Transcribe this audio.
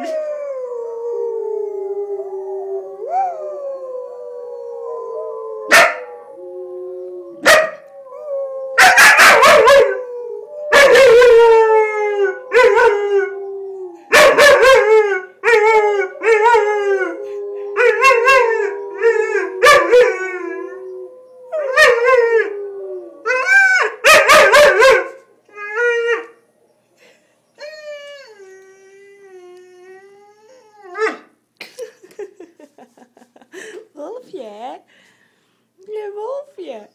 よし! Wolfje? Je wolfje.